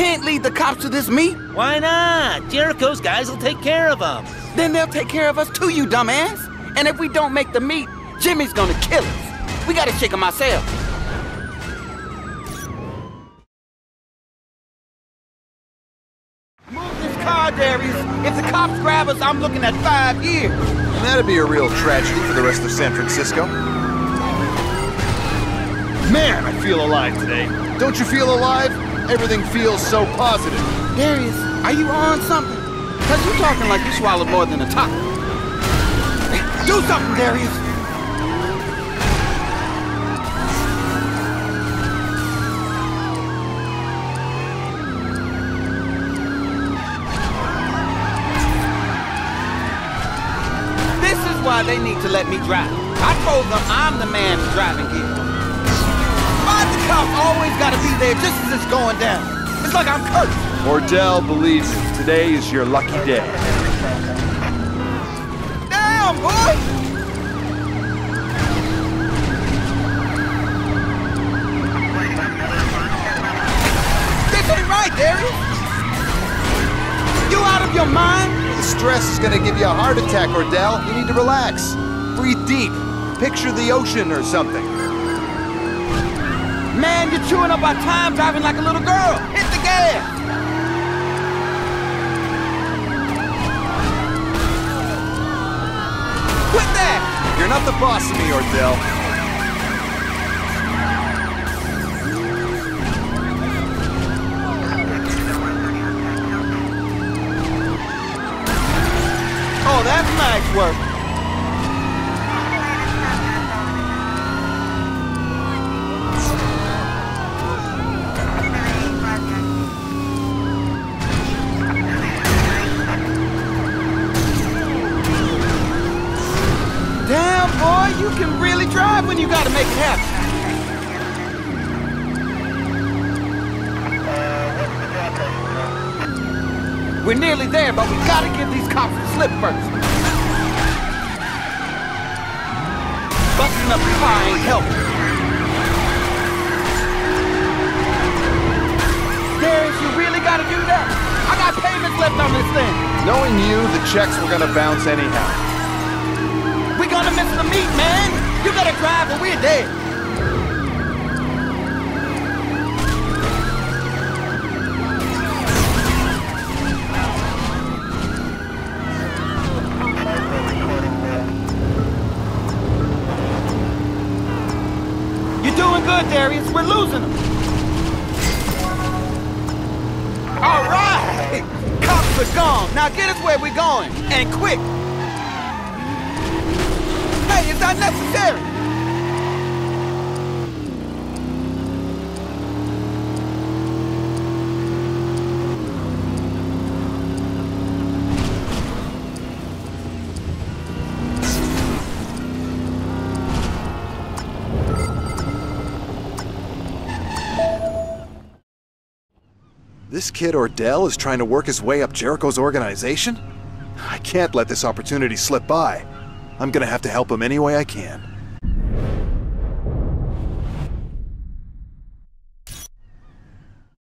can't lead the cops to this meet. Why not? Jericho's guys will take care of them. Then they'll take care of us too, you dumbass. And if we don't make the meet, Jimmy's gonna kill us. We gotta shake him ourselves. Move this car, Darius. If the cops grab us, I'm looking at five years. And that'd be a real tragedy for the rest of San Francisco. Man, I feel alive today. Don't you feel alive? Everything feels so positive. Darius, are you on something? Cause you talking like you swallowed more than a taco. Do something, Darius. This is why they need to let me drive. I told them I'm the man driving here. Why always gotta be there just as it's going down? It's like I'm cursed. Ordell believes. Today is your lucky day. Damn, boy! This ain't right, Darius! You out of your mind? The stress is gonna give you a heart attack, Ordell. You need to relax. Breathe deep. Picture the ocean or something. Man, you're chewing up our time driving like a little girl. Hit the gas! Quit that! You're not the boss of me, Ordell. Oh, that's nice work. You can really drive when you gotta make it happen. We're nearly there, but we gotta give these cops the slip first. Busting up the car ain't helping. Darius, you really gotta do that? I got payments left on this thing. Knowing you, the checks were gonna bounce anyhow. We gonna miss the meet, man. You gotta drive or we're dead. You're doing good, Darius. We're losing them. All right. Cops are gone. Now get us where we're going, and quick. Necessary. This kid Ordell is trying to work his way up Jericho's organization? I can't let this opportunity slip by. I'm gonna have to help him any way I can.